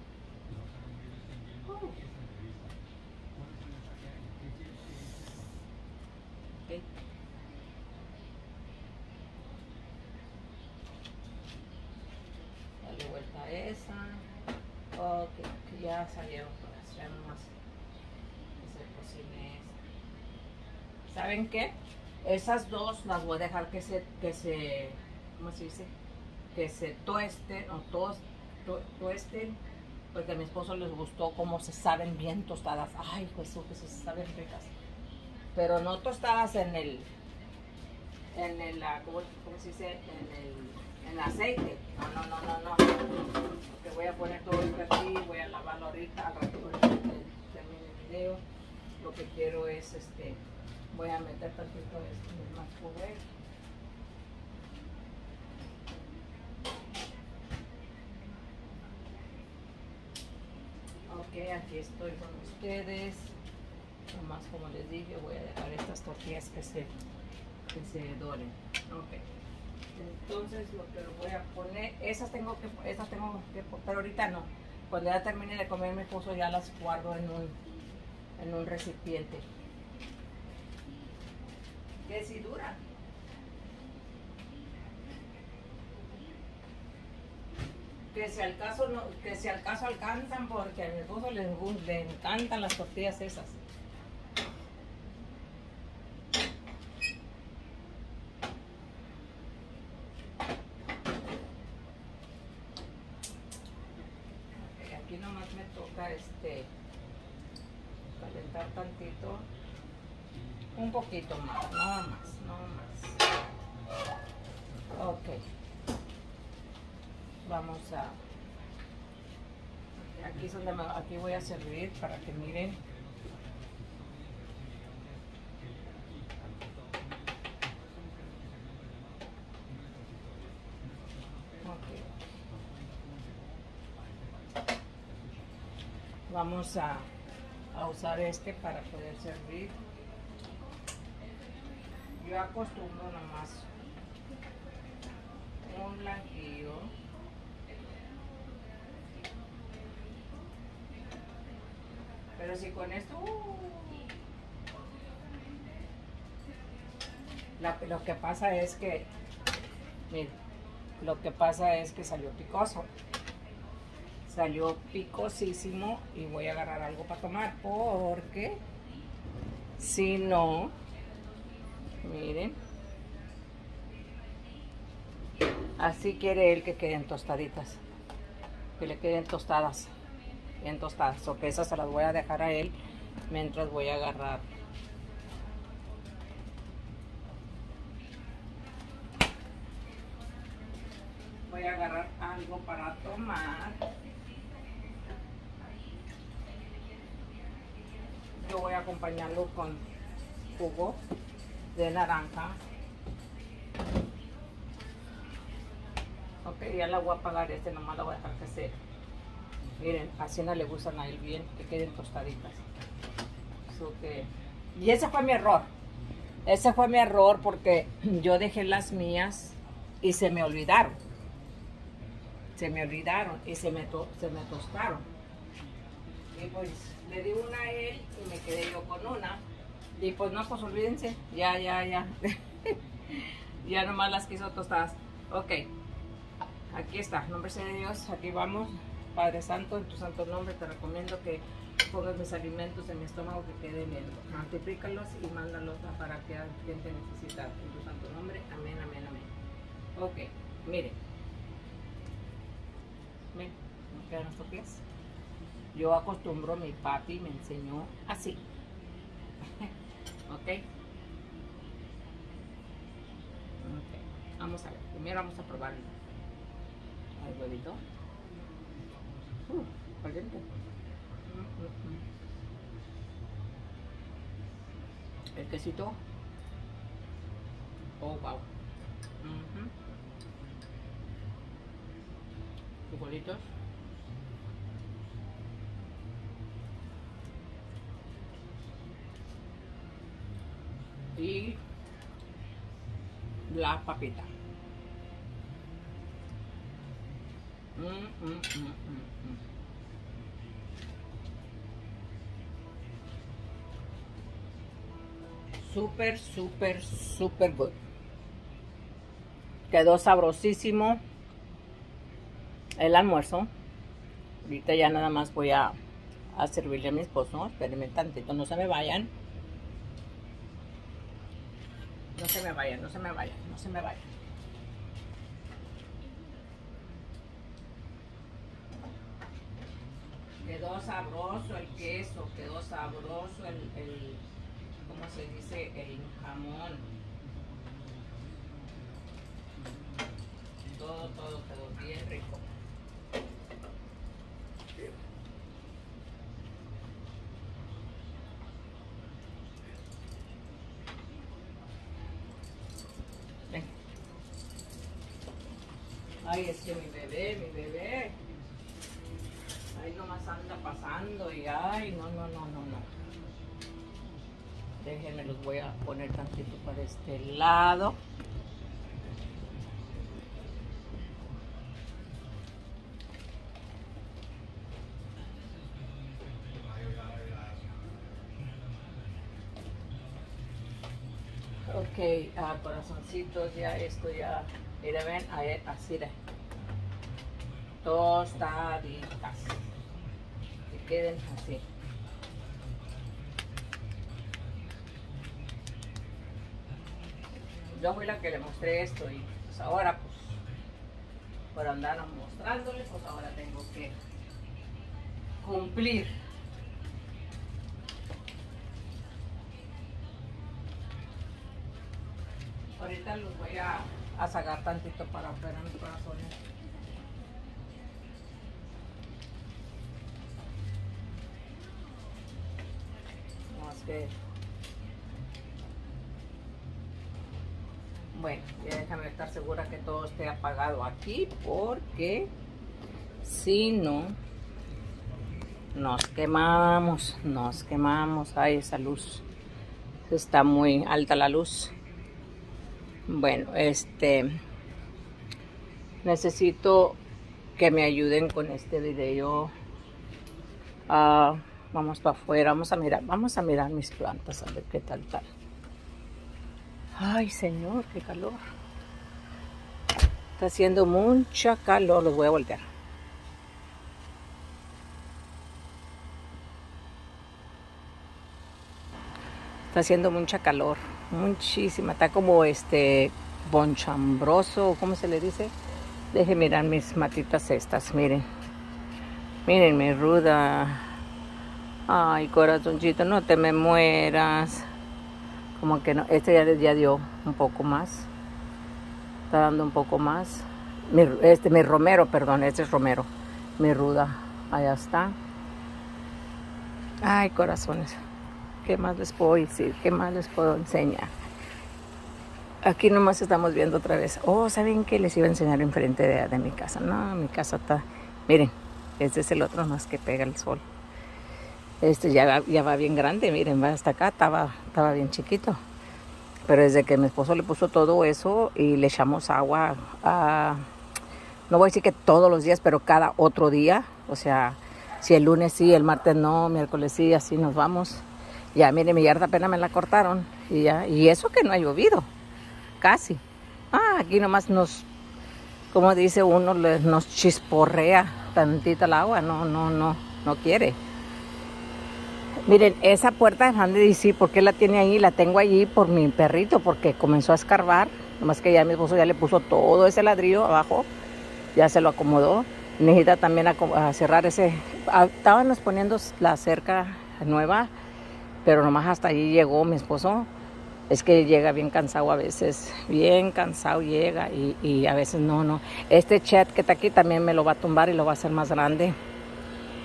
Dale vuelta a esa. Ok, ya salieron todas, ya nomás se cocine esa. ¿Saben qué? Esas dos las voy a dejar que se, que se, ¿cómo se dice? Que se tuesten o tos, tuesten, porque a mi esposo les gustó cómo se saben bien tostadas. Ay, Jesús, que se saben ricas. Pero no tostadas en el, en el, ah, ¿cómo, cómo se dice? En el en aceite. No, no, no, no, no. Porque voy a poner todo esto aquí, voy a lavarlo ahorita, al rato termine el video. Lo que quiero es, este, voy a meter tantito este más poder. Ok, aquí estoy con ustedes. Nomás como les dije, voy a dejar estas tortillas que se, que se doren. Ok. Entonces lo que voy a poner, esas tengo que, esas tengo que, pero ahorita no. Cuando ya termine de comer mi esposo ya las guardo en un, en un recipiente. Que si dura. Que si al caso no, que si al caso alcanzan porque a mi esposo le, le encantan las tortillas esas. este calentar tantito poquito más no más no más. Ok. Vamos a aquí es donde aquí voy a servir para que miren. Vamos a, usar este para poder servir. Yo acostumbro nomás un blanquillo. Pero si con esto... Uh, lo que pasa es que... Miren, lo que pasa es que salió picoso salió picosísimo y voy a agarrar algo para tomar porque si no miren. Así quiere él que queden tostaditas que le queden tostadas bien tostadas. O que esas se las voy a dejar a él mientras voy a agarrar. Voy a agarrar algo para tomar. Yo voy a acompañarlo con jugo de naranja Ok, ya la voy a apagar, este nomás la voy a dejar crecer. Miren, así no le gustan a él bien, que queden tostaditas. So que... Y ese fue mi error. Ese fue mi error porque <clears throat> yo dejé las mías y se me olvidaron. Se me olvidaron y se me, to- se me tostaron. Y pues le di una a él y me quedé yo con una. Y pues no, pues olvídense. Ya, ya, ya. <laughs> ya nomás las quiso tostadas. Ok. Aquí está. Nombre sea de Dios. Aquí vamos. Padre Santo, en tu santo nombre te recomiendo que pongas mis alimentos en mi estómago que queden bien. Multiplícalos y mándalos para que a quien te necesita. En tu santo nombre. Amén, amén, amén. Ok. Miren. Miren. Nos quedan nuestros pies. Yo acostumbro, mi papi me enseñó así. <laughs> ¿Ok? Ok. Vamos a ver. Primero vamos a probar el huevito. Uh, caliente. El quesito. Oh, wow. Frijolitos. Y la papita. Mm, mm, mm, mm, mm. Súper, súper, súper good. Quedó sabrosísimo el almuerzo. Ahorita ya nada más voy a, a servirle a mi esposo. Espérenme tantito, no se me vayan. No se me vayan, no se me vayan, no se me vayan. Quedó sabroso el queso, quedó sabroso el, el ¿cómo se dice? El jamón. Todo, todo quedó bien rico. Ven. Ay, es que mi bebé, mi bebé. Ahí nomás anda pasando y ay, no, no, no, no, no. Déjenme, los voy a para este lado. Ok, ah, corazoncitos, ya esto ya, mira, ven, así de tostaditas, que queden así. Yo fui la que le mostré esto y pues ahora pues, por andar mostrándole, pues ahora tengo que cumplir. Ahorita los voy a, a sacar tantito para ver a mis corazones. No, es que... Bueno, ya déjame estar segura que todo esté apagado aquí porque si no nos quemamos, nos quemamos. Ay, esa luz. Está muy alta la luz. Bueno, este necesito que me ayuden con este video. Ah, vamos para afuera, vamos a mirar, vamos a mirar mis plantas a ver qué tal tal. Ay, señor, qué calor. Está haciendo mucha calor, los voy a voltear. Está haciendo mucha calor, muchísima. Está como este bonchambroso, ¿cómo se le dice? Deje mirar mis matitas estas, miren. Miren mi ruda. Ay, corazoncito, no te me mueras. Como que no, este ya, ya dio un poco más. Está dando un poco más. Este, mi romero, perdón, este es romero. Mi ruda, allá está. Ay, corazones. ¿Qué más les puedo decir? ¿Qué más les puedo enseñar? Aquí nomás estamos viendo otra vez. Oh, ¿saben qué? Les iba a enseñar enfrente de, de mi casa. No, mi casa está... Miren, este es el otro más que pega el sol. Este ya va, ya va bien grande, miren, va hasta acá, estaba, estaba bien chiquito. Pero desde que mi esposo le puso todo eso y le echamos agua, a, no voy a decir que todos los días, pero cada otro día. O sea, si el lunes sí, el martes no, miércoles sí, así nos vamos. Ya, miren, mi yarda apenas me la cortaron. Y, ya, y eso que no ha llovido casi. Ah, aquí nomás nos, como dice uno, nos chisporrea tantita el agua, no, no, no, no quiere. Miren, esa puerta de Fan de DC, ¿por qué la tiene ahí? La tengo allí por mi perrito, porque comenzó a escarbar. Nomás que ya mi esposo ya le puso todo ese ladrillo abajo, ya se lo acomodó. Necesita también a, cerrar ese. Ah, estábamos poniendo la cerca nueva, pero nomás hasta allí llegó mi esposo es que llega bien cansado a veces, bien cansado llega y, a veces no, no. Este chat que está aquí también me lo va a tumbar y lo va a hacer más grande.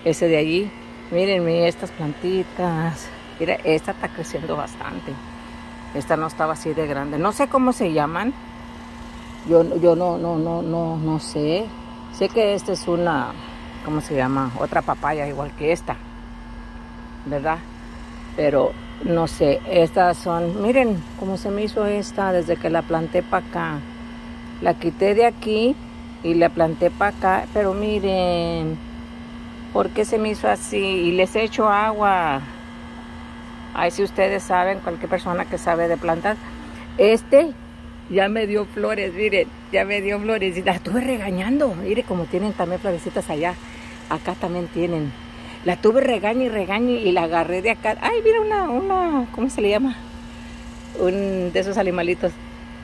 Ese de allí, mírenme estas plantitas. Mira, esta está creciendo bastante. Esta no estaba así de grande. No sé cómo se llaman. Yo, yo no, no, no, no, no sé. Sé que esta es una, ¿cómo se llama? Otra papaya igual que esta. ¿Verdad? Pero no sé, estas son, miren cómo se me hizo esta desde que la planté para acá. La quité de aquí y la planté para acá, pero miren, ¿por qué se me hizo así? Y les echo agua. Ay, si ustedes saben, cualquier persona que sabe de plantar, este ya me dio flores, miren, ya me dio flores y la estuve regañando. Mire como tienen también florecitas allá, acá también tienen. La tuve regañe y regañe y la agarré de acá. Ay, mira una, una, ¿cómo se le llama? Un de esos animalitos.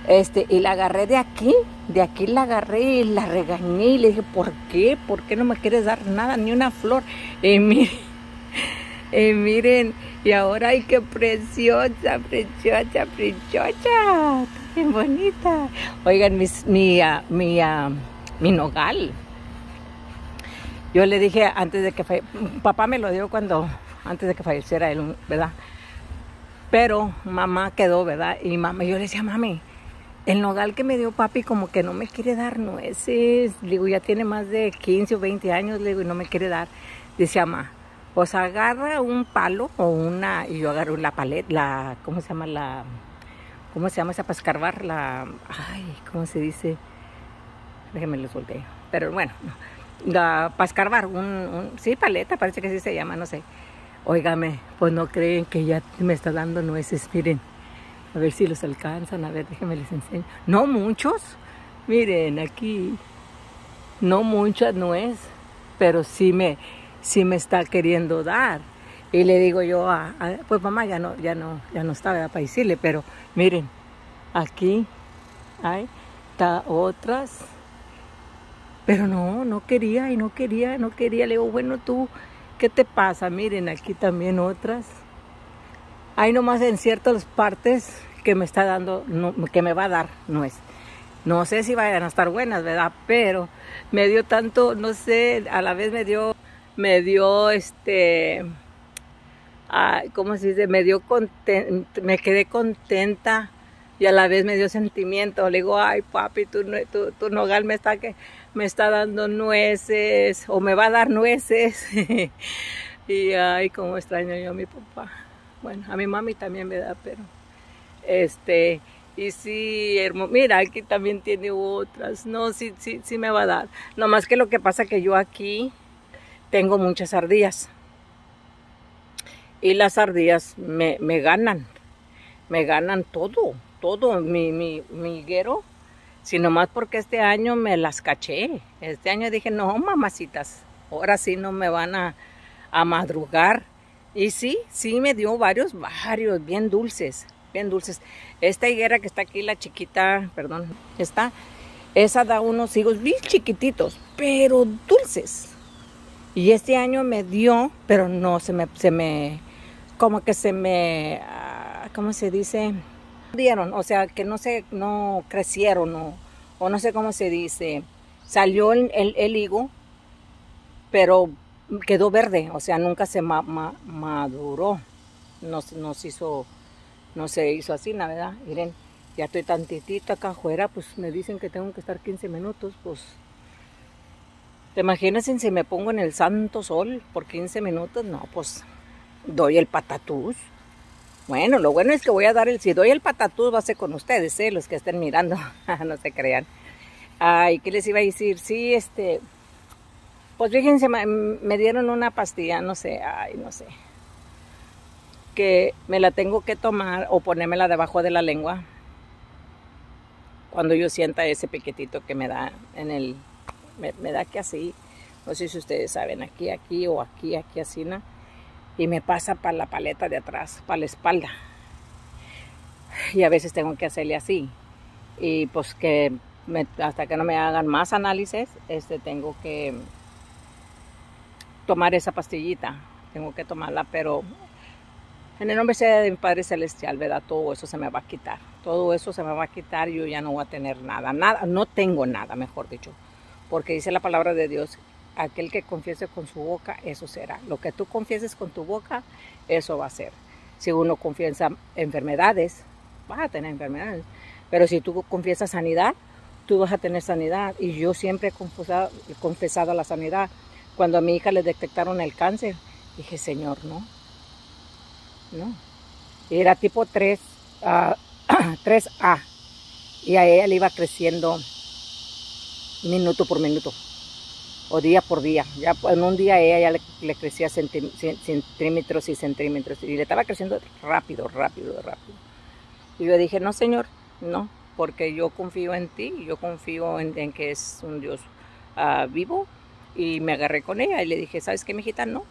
Este, y la agarré de aquí, de aquí la agarré y la regañé y le dije, ¿por qué? ¿Por qué no me quieres dar nada, ni una flor? Y miren, <laughs> y miren, y ahora, ay, qué preciosa, preciosa, preciosa, qué bonita. Oigan, mis, mi, uh, mi, uh, mi nogal, yo le dije antes de que papá me lo dio cuando, antes de que falleciera él, ¿verdad? Pero mamá quedó, ¿verdad? Y mamá, yo le decía, mami, el nogal que me dio papi como que no me quiere dar nueces. Digo, ya tiene más de 15 o 20 años, le digo, y no me quiere dar. Dice, mamá, pues agarra un palo o una, y yo agarro la paleta, la, ¿cómo se llama? La, ¿cómo se llama esa para escarbar? La, ay, ¿cómo se dice? Déjenme lo solté. Pero bueno, para escarbar, un, sí, paleta, parece que sí se llama, no sé. Óigame, pues no creen que ya me está dando nueces, miren. A ver si los alcanzan, a ver, déjenme les enseño. No muchos, miren aquí, no muchas nueces, pero sí me, sí me está queriendo dar. Y le digo yo, a, pues mamá ya no, ya no, ya no está para decirle, pero miren, aquí hay está otras pero no, no quería y no quería, no quería. Le digo, bueno, tú, ¿qué te pasa? Miren, aquí también otras. Hay nomás en ciertas partes que me está dando, que me va a dar nuez. No sé si vayan a estar buenas, ¿verdad? Pero me dio tanto, no sé, a la vez me dio, me dio este, ¿cómo se dice? Me dio me quedé contenta y a la vez me dio sentimiento. Le digo, ay papi, tu, tu, tu nogal me está, que, me está dando nueces o me va a dar nueces. <laughs> y ay, cómo extraño yo a mi papá. Bueno, a mi mami también me da, pero este, y sí, hermoso. Mira, aquí también tiene otras. No, sí, sí, sí me va a dar. No más que lo que pasa que yo aquí tengo muchas ardillas. Y las ardillas me, me ganan. Me ganan todo todo mi, mi, mi higuero, sino más porque este año me las caché. Este año dije, no, mamacitas, ahora sí no me van a, a madrugar. Y sí, sí me dio varios, varios, bien dulces, bien dulces. Esta higuera que está aquí, la chiquita, perdón, está, esa da unos higos bien chiquititos, pero dulces. Y este año me dio, pero no, se me, se me, como que se me, ah, ¿cómo se dice? dieron, o sea, que no se, no crecieron o, o no sé cómo se dice. Salió el, el, higo, pero quedó verde, o sea, nunca se maduró. No, no, se hizo, no se hizo así, la verdad. Miren, Ya estoy tantitito acá afuera, pues me dicen que tengo que estar 15 minutos, pues... ¿Te imaginas si me pongo en el santo sol por 15 minutos? No, pues doy el patatús. Bueno, lo bueno es que voy a dar el, si doy el patatús va a ser con ustedes, ¿eh? los que estén mirando, <laughs> no se crean. Ay, ¿qué les iba a decir? Sí, este, pues fíjense, me dieron una pastilla, no sé, ay, no sé, que me la tengo que tomar o ponérmela debajo de la lengua cuando yo sienta ese piquetito que me da en el, me, da que así, no sé si ustedes saben, aquí, aquí o aquí, aquí, así, ¿no? y me pasa para la paleta de atrás, para la espalda. Y a veces tengo que hacerle así. Y pues que hasta que no me hagan más análisis, este, tengo que tomar esa pastillita. Tengo que tomarla, pero en el nombre sea de mi Padre Celestial, ¿verdad? Todo eso se me va a quitar. Todo eso se me va a quitar yo ya no voy a tener nada. Nada, no tengo nada, mejor dicho. Porque dice la palabra de Dios aquel que confiese con su boca, eso será. Lo que tú confieses con tu boca, eso va a ser. Si uno confiesa enfermedades, vas a tener enfermedades. Pero si tú confiesas sanidad, tú vas a tener sanidad. Y yo siempre he confesado, confesado la sanidad. Cuando a mi hija le detectaron el cáncer, dije, Señor, no. No. Era tipo 3, 3A. <clears throat> Y a ella le iba creciendo minuto por minuto o día por día. Ya en un día ella ya le, crecía centímetros y centímetros y le estaba creciendo rápido, rápido, rápido. Y yo dije, no señor, no, porque yo confío en ti, yo confío en, que es un Dios ah, vivo y me agarré con ella y le dije, ¿sabes qué, mijita? No,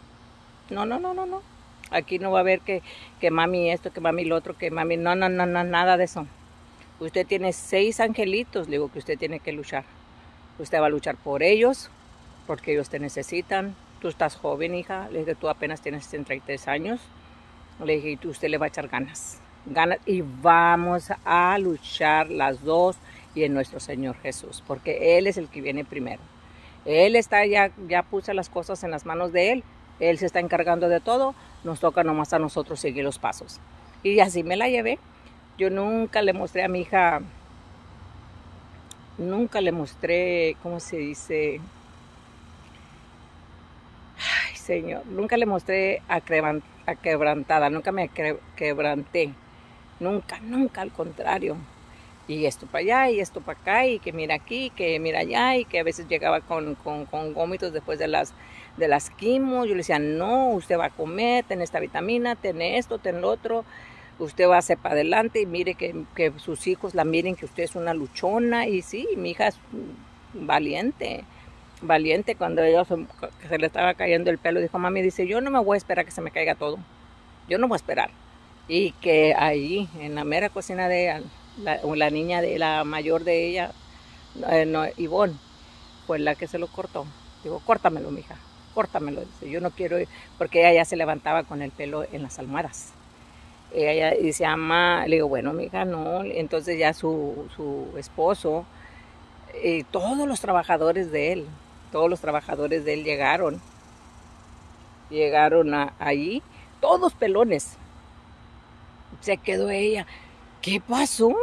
no, no, no, no, no. Aquí no va a haber que, que mami esto, que mami lo otro, que mami, no, no, no, no, nada de eso. Usted tiene seis angelitos, le digo que usted tiene que luchar. Usted va a luchar por ellos, porque ellos te necesitan. Tú estás joven, hija. Le dije, tú apenas tienes 33 años. Le dije, y usted le va a echar ganas. Ganas y vamos a luchar las dos y en nuestro Señor Jesús, porque Él es el que viene primero. Él está ya, ya puse las cosas en las manos de Él. Él se está encargando de todo. Nos toca nomás a nosotros seguir los pasos. Y así me la llevé. Yo nunca le mostré a mi hija, nunca le mostré, ¿cómo se dice? Señor. Nunca le mostré a, quebrantada, nunca me quebranté. Nunca, nunca, al contrario. Y esto para allá, y esto para acá, y que mira aquí, que mira allá, y que a veces llegaba con, con, con gómitos después de las, de las quimos. Yo le decía, no, usted va a comer, ten esta vitamina, ten esto, ten lo otro. Usted va a hacer para adelante y mire que, que sus hijos la miren que usted es una luchona. Y sí, mi hija es valiente valiente cuando ella se, le estaba cayendo el pelo. Dijo, mami, dice, yo no me voy a esperar que se me caiga todo. Yo no voy a esperar. Y que ahí, en la mera cocina de ella, la, la niña de la mayor de ella, eh, no, Ivonne, fue la que se lo cortó. Digo, córtamelo, mija, córtamelo. Dice, yo no quiero, porque ella ya se levantaba con el pelo en las almohadas. Ella dice, ama, le digo, bueno, mija, no. Entonces ya su, su esposo, y todos los trabajadores de él, todos los trabajadores de él llegaron. Llegaron a, allí, todos pelones. Se quedó ella. ¿Qué pasó?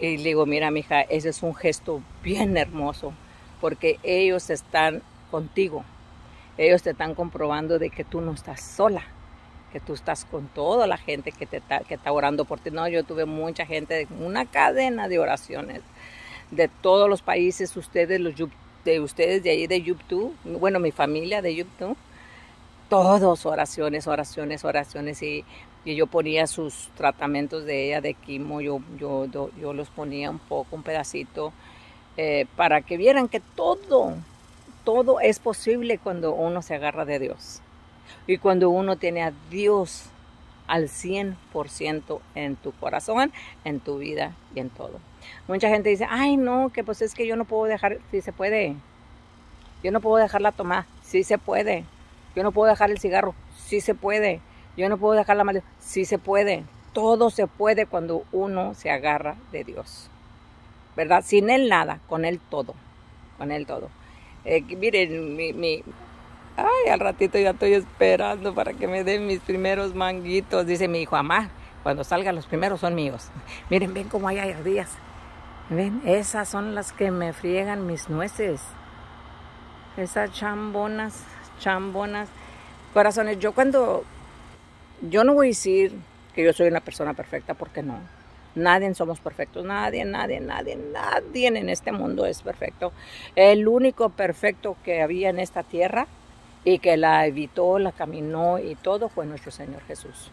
Y le digo, mira, mija, ese es un gesto bien hermoso, porque ellos están contigo. Ellos te están comprobando de que tú no estás sola, que tú estás con toda la gente que, te está, orando por ti. No, yo tuve mucha gente, una cadena de oraciones de todos los países, ustedes, de ustedes de ahí de YouTube, bueno, mi familia de YouTube, todos oraciones, oraciones, oraciones y, yo ponía sus tratamientos de ella de quimo, yo, yo, yo, los ponía un poco, un pedacito, eh, para que vieran que todo, todo es posible cuando uno se agarra de Dios y cuando uno tiene a Dios al 100% en tu corazón, en tu vida y en todo. Mucha gente dice, ay no, que pues es que yo no puedo dejar, sí se puede. Yo no puedo dejar la tomada, sí se puede. Yo no puedo dejar el cigarro, sí se puede. Yo no puedo dejar la maldición, sí se puede. Todo se puede cuando uno se agarra de Dios. ¿Verdad? Sin Él nada, con Él todo. Con Él todo. Eh, miren, mi, mi, ay, al ratito ya estoy esperando para que me den mis primeros manguitos. Dice mi hijo, mamá, Cuando salgan los primeros son míos. <laughs> Miren, ven cómo hay ardillas. Ven, esas son las que me friegan mis nueces. Esas chambonas, chambonas. Corazones, yo cuando... Yo no voy a decir que yo soy una persona perfecta porque no. Nadie somos perfectos, nadie, nadie, nadie, nadie en este mundo es perfecto. El único perfecto que había en esta tierra y que la evitó, la caminó y todo fue nuestro Señor Jesús.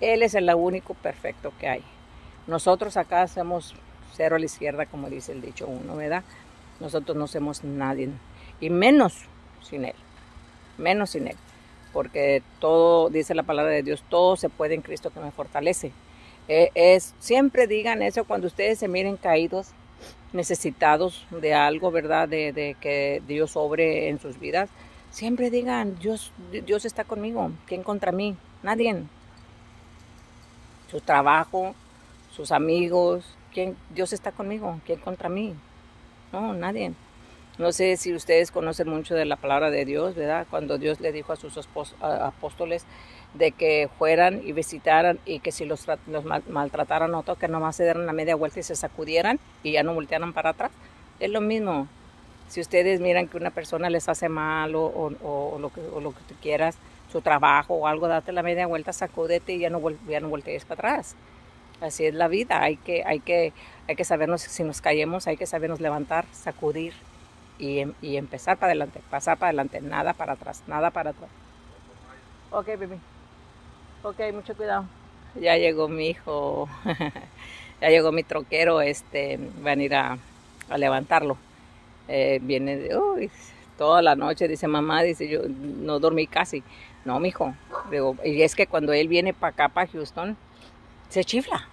Él es el único perfecto que hay. Nosotros acá hacemos cero a la izquierda, como dice el dicho uno, ¿verdad? Nosotros no somos nadie, y menos sin Él, menos sin Él, porque todo, dice la palabra de Dios, todo se puede en Cristo que me fortalece. Eh, es, siempre digan eso cuando ustedes se miren caídos, necesitados de algo, ¿verdad? De, que Dios obre en sus vidas. Siempre digan, Dios, Dios está conmigo. ¿Quién contra mí? Nadie. Su trabajo, sus amigos. ¿Quién? Dios está conmigo. ¿Quién contra mí? No, nadie. No sé si ustedes conocen mucho de la palabra de Dios, ¿verdad? Cuando Dios le dijo a sus apóstoles, de que fueran y visitaran y que si los, los maltrataran o que nomás se dieran la media vuelta y se sacudieran y ya no voltearan para atrás. Es lo mismo. Si ustedes miran que una persona les hace mal o, o, lo, que, o lo que tú quieras, su trabajo o algo, date la media vuelta, sacúdete y ya no, ya no voltees para atrás. Así es la vida. Hay que, hay, que, hay que sabernos, si nos caemos, hay que sabernos levantar, sacudir y, y empezar para adelante, pasar para adelante, nada para atrás, nada para atrás. Ok, baby. Ok, mucho cuidado. Ya llegó mi hijo, <laughs> ya llegó mi troquero, este, van a ir a, levantarlo. Eh, viene de, uy, toda la noche, dice mamá, dice yo no dormí casi. No, mijo. Digo, y es que cuando él viene para acá, para Houston, se chifla.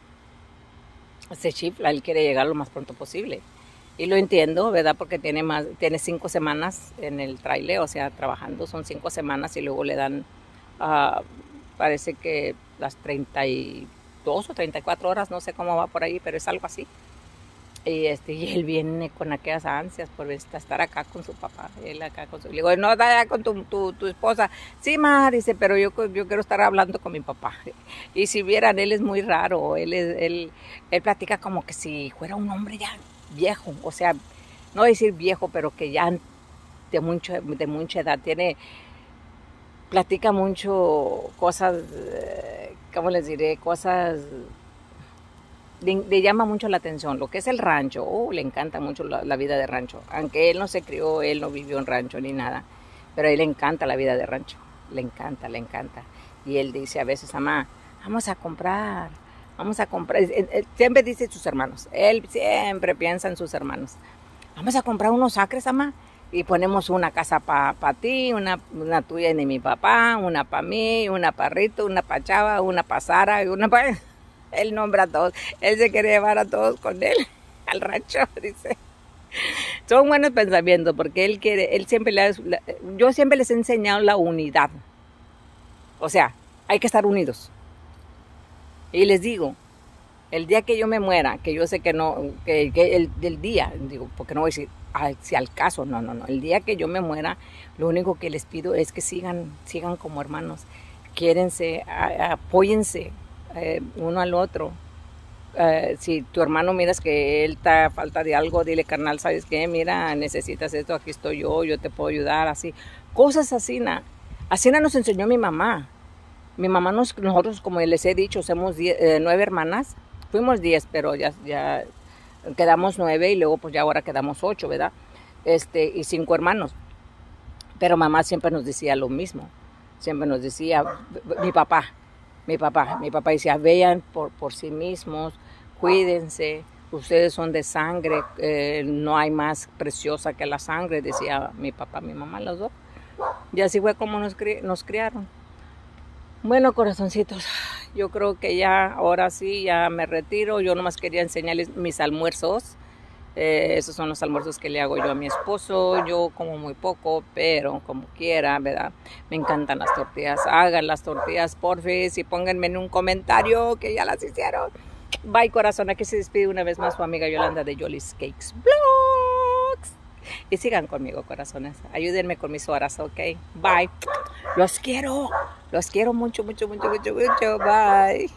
Se chifla, él quiere llegar lo más pronto posible. Y lo entiendo, ¿verdad? Porque tiene más, tiene cinco semanas en el trailer, o sea, trabajando, son cinco semanas y luego le dan uh, parece que las 32 o 34 horas, no sé cómo va por ahí, pero es algo así. Y, este, y él viene con aquellas ansias por estar acá con su papá. Él acá con su, le digo, no, está con tu, tu, tu, esposa. Sí, ma, dice, pero yo, yo quiero estar hablando con mi papá. <laughs> Y si vieran, él es muy raro. Él, es, él, él platica como que si fuera un hombre ya viejo. O sea, no decir viejo, pero que ya de, mucho, de mucha edad. Tiene platica mucho cosas, eh, ¿cómo les diré? Cosas, le, llama mucho la atención. Lo que es el rancho, oh, le encanta mucho la, vida de rancho. Aunque él no se crió, él no vivió en rancho ni nada, pero a él le encanta la vida de rancho. Le encanta, le encanta. Y él dice a veces, mamá, vamos a comprar, vamos a comprar. siempre dice sus hermanos, él siempre piensa en sus hermanos. Vamos a comprar unos acres, mamá y ponemos una casa para pa ti, una, una, tuya y de mi papá, una para mí, una para Rito, una para Chava, una para Sara y una para... <laughs> Él nombra a todos. Él se quiere llevar a todos con él <laughs> al rancho, <laughs> dice. Son buenos pensamientos porque él quiere, él siempre le, yo siempre les he enseñado la unidad. O sea, hay que estar unidos. Y les digo, el día que yo me muera, que yo sé que no, que, el día, digo, porque no voy a decir, si al caso, no, no, no. El día que yo me muera, lo único que les pido es que sigan, sigan como hermanos. Quiérense, apóyense eh, uno al otro. Eh, si tu hermano miras que él está falta de algo, dile, carnal, ¿sabes qué? Mira, necesitas esto, aquí estoy yo, yo te puedo ayudar, así. Cosas así, na. Así nos enseñó mi mamá. Mi mamá, nos, nosotros, como les he dicho, somos eh, nueve hermanas. Fuimos diez, pero ya, quedamos nueve y luego pues ya ahora quedamos ocho, ¿verdad? Este, y cinco hermanos. Pero mamá siempre nos decía lo mismo. Siempre nos decía, mi papá, mi papá, mi papá decía, vean por, por sí mismos, cuídense, ustedes son de sangre, eh, no hay más preciosa que la sangre, decía mi papá, mi mamá, los dos. Y así fue como nos, nos criaron. Bueno, corazoncitos, yo creo que ya, ahora sí, ya me retiro. Yo nomás quería enseñarles mis almuerzos. Eh, esos son los almuerzos que le hago yo a mi esposo. Yo como muy poco, pero como quiera, ¿verdad? Me encantan las tortillas. Hagan las tortillas, porfis, y pónganme en un comentario que ya las hicieron. Bye, corazón. Aquí se despide una vez más su amiga Yolanda de Jolly's Cakes Vlogs. Y sigan conmigo, corazones. Ayúdenme con mis horas, ¿ok? Bye. Los quiero. Los quiero mucho, mucho, mucho, mucho, mucho. Bye.